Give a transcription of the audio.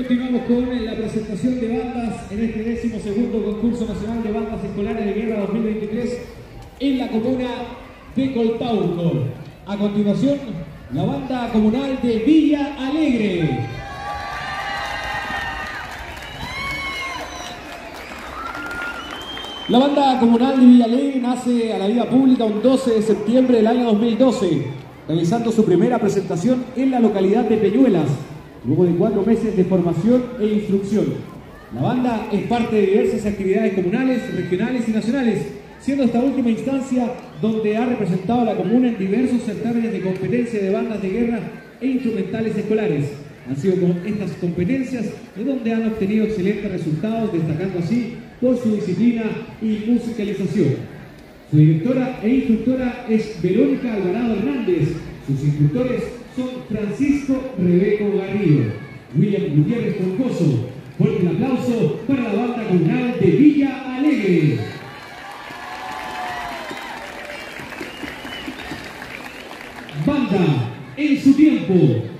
Continuamos con la presentación de bandas en este décimo segundo concurso nacional de bandas escolares de guerra 2023 en la comuna de Colpauco. A continuación, la banda comunal de Villa Alegre. La banda comunal de Villa Alegre nace a la vida pública un 12 de septiembre del año 2012, realizando su primera presentación en la localidad de Peñuelas, luego de cuatro meses de formación e instrucción. La banda es parte de diversas actividades comunales, regionales y nacionales, siendo esta última instancia donde ha representado a la comuna en diversos certámenes de competencia de bandas de guerra e instrumentales escolares. Han sido con estas competencias de donde han obtenido excelentes resultados, destacando así por su disciplina y musicalización. Su directora e instructora es Verónica Alvarado Hernández. Sus instructores son Francisco Rebeco Garrido, William Gutiérrez Troncoso. Fuerte el aplauso para la banda comunal de Villa Alegre. Banda en su tiempo.